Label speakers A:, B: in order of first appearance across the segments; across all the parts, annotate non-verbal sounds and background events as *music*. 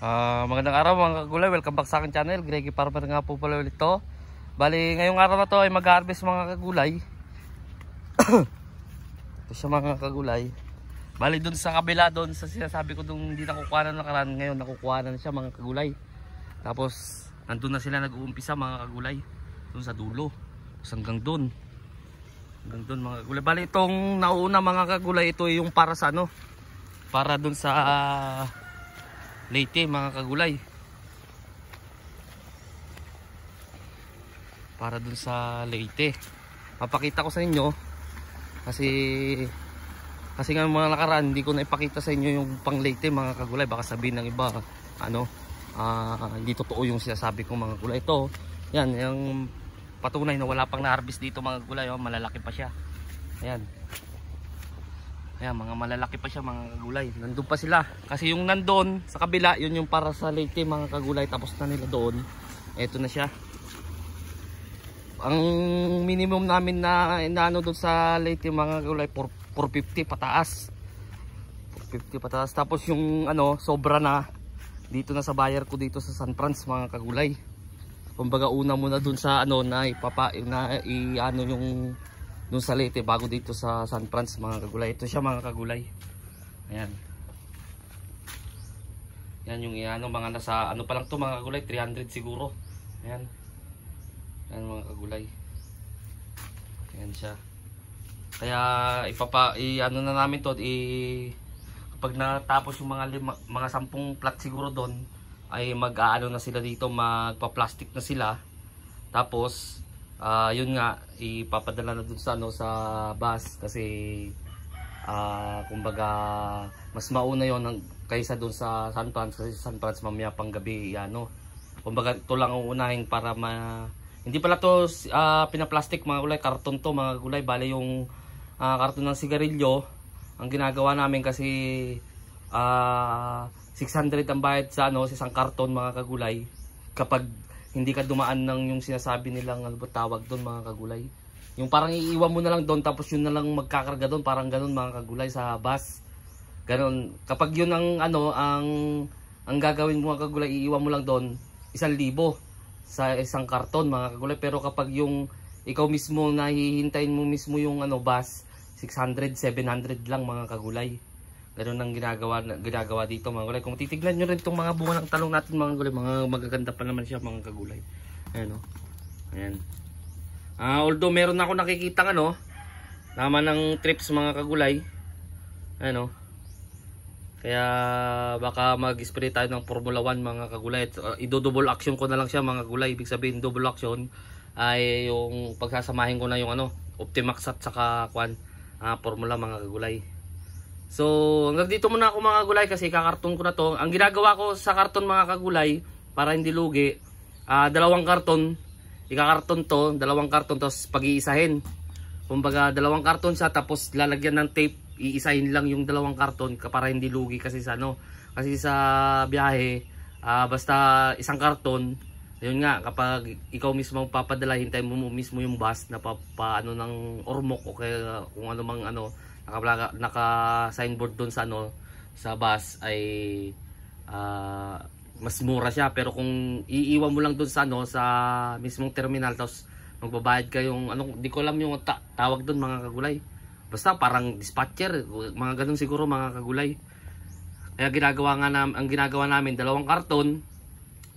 A: Ah, magandang araw mga kagulay, welcome back sa akin channel. Greggy Farmer nga po pala ulit to. Bali, ngayong araw na to ay mag-harvest mga kagulay. *coughs* Ito siya mga kagulay. Bali dun sa kabila doon sa sinasabi ko dun hindi nakukuha na nakaraan ngayon nakukuha na siya mga kagulay. Tapos nandun na sila nag-uumpisa mga kagulay. Doon sa dulo. Tapos hanggang doon. Hanggang doon mga kagulay. Bali itong nauna mga kagulay ito yung para sa ano? Para doon sa Leyte mga kagulay. Para dun sa Leyte. Mapakita ko sa inyo kasi kasi nga mga nakaraan hindi ko na ipakita sa inyo yung pang Leyte mga kagulay. Baka sabihin ng iba ano uh, hindi totoo yung sinasabi ko mga gulay. Ito, yan, yung patunay na wala pang na-harvest dito mga gulay. Oh, malalaki pa siya. Ayan. Ayan, mga malalaki pa siya mga kagulay. Nandun pa sila. Kasi yung nandun sa kabila, yun yung para sa Leyte mga kagulay. Tapos na nila doon. Eto na siya. Ang minimum namin na inaano doon sa Leyte mga kagulay, 450 pataas. 450 pataas. Tapos yung ano, sobra na dito na sa buyer ko dito sa San Franz mga kagulay. Kumbaga una muna doon sa ano na ipapa na i ano yung dun sa Leyte bago dito sa San Franz mga kagulay. Ito siya mga kagulay. Ayan. Yan yung ano mga nasa ano pa lang to mga kagulay? 300 siguro. Ayan. Ayan mga kagulay. Ayan siya. Kaya ipapa i ano na namin to i kapag natapos yung mga lima, mga sampung plat siguro doon ay mag-aano na sila dito magpa-plastic na sila. Tapos uh, yun nga ipapadala na dun sa ano sa bus kasi uh, kumbaga mas mauna yon kaysa dun sa San Franz kasi San Franz mamaya pang gabi ano. Kumbaga ito lang ang unahin para ma hindi pala to uh, pinaplastic mga gulay karton to mga gulay. Bale yung uh, karton ng sigarilyo ang ginagawa namin kasi uh, 600 ang bayad sa ano sa isang karton mga kagulay. Kapag hindi ka dumaan ng yung sinasabi nilang ano tawag doon mga kagulay. Yung parang iiwan mo na lang doon tapos yun na lang magkakarga doon parang ganun mga kagulay sa bus. Ganun. Kapag yun ang ano ang ang gagawin mo mga kagulay iiwan mo lang doon isang libo sa isang karton mga kagulay pero kapag yung ikaw mismo nahihintayin mo mismo yung ano bus 600 700 lang mga kagulay. Ganun ang ginagawa, ginagawa dito mga gulay. Kung titignan nyo rin itong mga bunga ng talong natin mga gulay, mga magaganda pa naman siya mga kagulay. Ayan o. Oh. Ayan. Uh, although meron ako nakikita ano, naman ng trips mga kagulay. Ayan. Oh. Kaya baka mag-spray tayo ng Formula 1 mga kagulay. Uh, ido-double action ko na lang siya mga kagulay. Ibig sabihin double action ay yung pagsasamahin ko na yung ano, Optimax at saka kwan, uh, Formula mga kagulay. So, hanggang dito muna ako mga kagulay kasi kakarton ko na to. Ang ginagawa ko sa karton mga kagulay, para hindi lugi, uh, dalawang karton, ikakarton to, dalawang karton, tapos pag-iisahin. Kumbaga, dalawang karton siya, tapos lalagyan ng tape, iisahin lang yung dalawang karton para hindi lugi kasi sa ano. Kasi sa biyahe, uh, basta isang karton, yun nga, kapag ikaw mismo papadala, hintayin mo, mo mismo yung bus na pa, pa ano ng ormok o kaya kung ano mang ano, naka, naka signboard doon sa ano sa bus ay uh, mas mura siya. Pero kung iiwan mo lang doon sa ano sa mismong terminal tapos magbabayad ka yung ano di ko alam yung ta tawag doon mga kagulay. Basta parang dispatcher mga ganun siguro mga kagulay. Kaya ginagawa nga na, ang ginagawa namin dalawang karton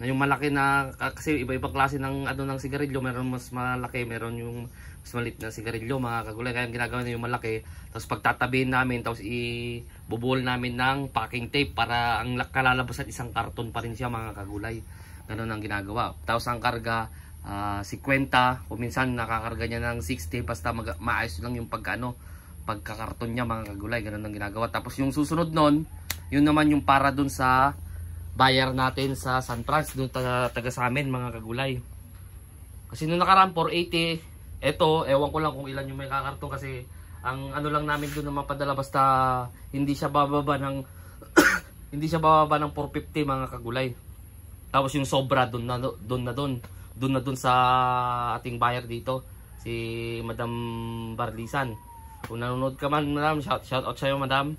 A: na yung malaki na kasi iba-ibang klase ng ano ng sigarilyo meron mas malaki meron yung mas maliit na sigarilyo mga kagulay. Kaya ginagawa na yung malaki tapos pagtatabihin namin tapos ibubuhol namin ng packing tape para ang kalalabas at isang karton pa rin siya mga kagulay. Ganun ang ginagawa. Tapos ang karga uh, 50 o minsan nakakarga niya ng 60 basta mag maayos lang yung pagkano pagkakarton niya mga kagulay. Ganun ang ginagawa. Tapos yung susunod nun yun naman yung para dun sa buyer natin sa San Franz dun taga, taga sa amin mga kagulay kasi nung nakaraan 480 ito, ewan ko lang kung ilan yung may kakarton kasi ang ano lang namin doon na mapadala basta hindi siya bababa ng *coughs* hindi siya bababa ng 450 mga kagulay. Tapos yung sobra doon na doon na doon, doon na doon sa ating buyer dito si Madam Barlisan. Kung nanonood ka man, madam, shout, shout out sa iyo, madam.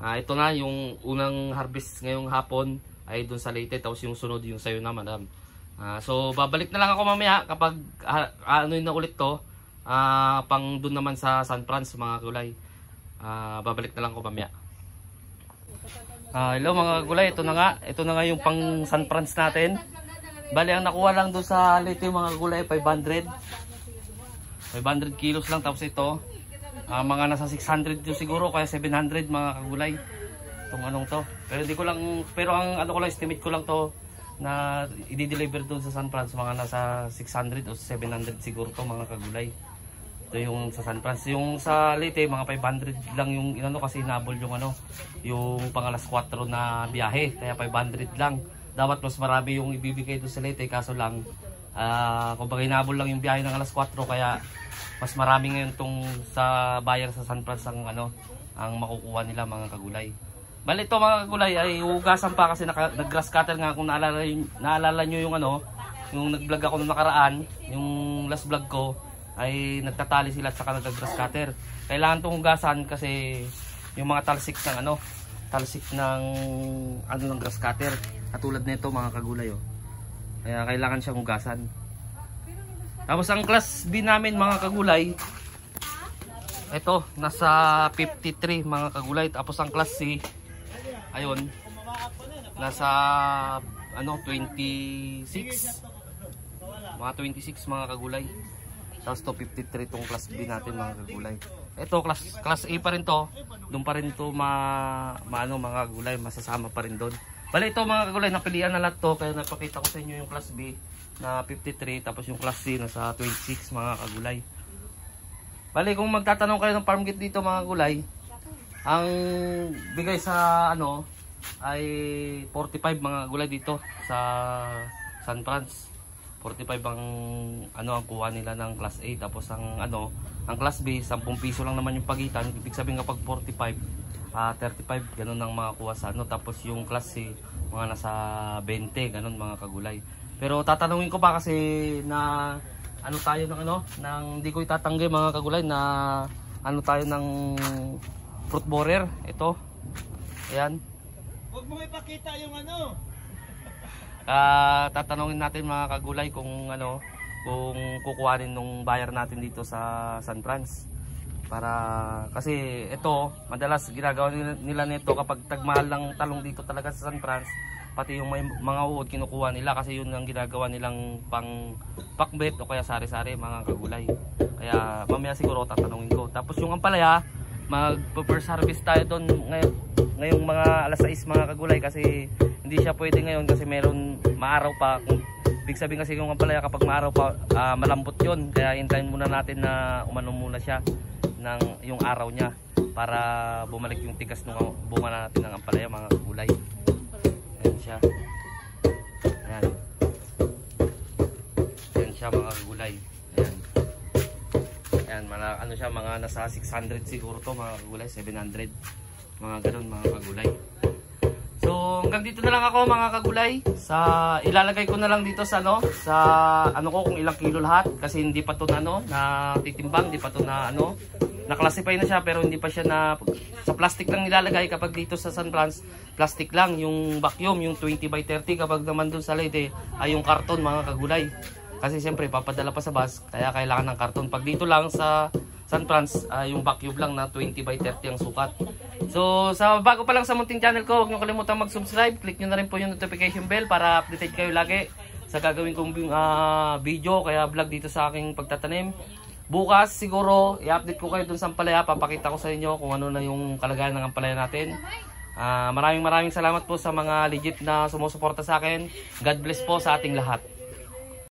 A: Uh, ito na yung unang harvest ngayong hapon. Ay doon sa Leyte tapos yung sunod yung sa'yo na madam. Ah, so babalik na lang ako mamaya kapag ah, ano na ulit to ah, pang doon naman sa San Franz mga gulay. Ah, babalik na lang ako mamaya. Ah, hello mga gulay, ito na nga. Ito na nga yung pang San Franz natin. Bali ang nakuha lang doon sa Leyte mga gulay 500. 500 kilos lang tapos ito ah, mga nasa 600 to siguro kaya 700 mga kagulay. Itong anong to. Pero hindi ko lang pero ang ano ko lang estimate ko lang to na i-deliver doon sa San Francisco mga nasa 600 o 700 siguro to mga kagulay. Ito yung sa San Francisco. Yung sa Leyte, mga 500 lang yung inano kasi nabol yung ano, yung pangalas 4 na biyahe. Kaya 500 lang. Dapat mas marami yung ibibigay doon sa Leyte. Kaso lang, ah kung bagay nabol lang yung biyahe ng alas 4 kaya mas marami ngayon tong sa bayar sa San Francisco ang ano, ang makukuha nila mga kagulay. Bali ito mga kagulay ay hugasan pa kasi nag-grass cutter nga kung naalala, naalala nyo yung ano, yung nag-vlog ako nung nakaraan, yung last vlog ko, ay nagtatali sila at saka nag-grass cutter. Kailangan itong hugasan kasi yung mga talsik ng ano, talsik ng ano ng grass cutter. Katulad nito mga kagulay oh. Kaya kailangan siyang hugasan. Tapos ang class B namin mga kagulay, ito, nasa 53 mga kagulay. Tapos ang class C, ayun, nasa ano 26 mga 26 mga kagulay. Tapos to 53 tong class B natin mga kagulay. Ito class class A pa rin to. Doon pa rin to ma, maano mga kagulay. Masasama pa rin doon. Bali ito mga kagulay napilian na lahat to. Kaya napakita ko sa inyo yung class B na 53 tapos yung class C nasa 26 mga kagulay. Bali kung magtatanong kayo ng farm gate dito mga kagulay ang bigay sa ano ay 45 mga gulay dito sa San Franz. 45 ang ano ang kuha nila ng class A tapos ang ano ang class B 10 piso lang naman yung pagitan. Ibig sabihin kapag 45 ah 35 ganun ang mga kuha sa ano tapos yung class C mga nasa 20 ganun mga kagulay. Pero tatanungin ko pa kasi na ano tayo ng ano nang hindi ko itatanggi mga kagulay na ano tayo ng fruit borer ito. Ayan.
B: Huwag mo ipakita yung ano.
A: Ah, tatanungin natin mga kagulay kung ano, kung kukuhanin nung buyer natin dito sa San Franz. Para kasi ito, madalas ginagawa nila, nila nito kapag tagmahal ng talong dito talaga sa San Franz, pati yung may mga uod kinukuha nila kasi yun ang ginagawa nilang pang pakbet o kaya sari-sari mga kagulay. Kaya mamaya siguro tatanungin ko. Tapos yung ampalaya, mag-first harvest tayo doon ngayon, ngayong mga alas 6 mga kagulay kasi hindi siya pwede ngayon kasi meron maaraw pa. Kung, Big sabihin kasi yung ampalaya kapag maaraw pa ah, malambot yun. Kaya hintayin muna natin na umano muna siya ng yung araw niya para bumalik yung tigas ng bunga natin ng ampalaya mga kagulay. Ayan siya. Ayan. Ayan siya mga kagulay. Ayan, mala, ano siya, mga nasa 600 siguro to mga kagulay, 700. Mga ganun mga kagulay. So, hanggang dito na lang ako mga kagulay. Sa ilalagay ko na lang dito sa ano, sa ano ko kung ilang kilo lahat kasi hindi pa to na ano, na titimbang, hindi pa to na ano, na-classify na siya pero hindi pa siya na sa plastic lang nilalagay kapag dito sa San Franz, plastic lang yung vacuum, yung 20 by 30 kapag naman dun sa Leyte ay yung karton mga kagulay. Kasi siyempre papadala pa sa bus, kaya kailangan ng karton. Pag dito lang sa San Franz, ah, yung vacuum lang na 20 by 30 ang sukat. So, sa bago pa lang sa munting channel ko, huwag niyo kalimutan mag-subscribe. Click niyo na rin po yung notification bell para updated kayo lagi sa gagawin kong ah, video, kaya vlog dito sa aking pagtatanim. Bukas siguro, i-update ko kayo dun sa ampalaya. Papakita ko sa inyo kung ano na yung kalagayan ng ampalaya natin. Ah, maraming maraming salamat po sa mga legit na sumusuporta sa akin. God bless po sa ating lahat.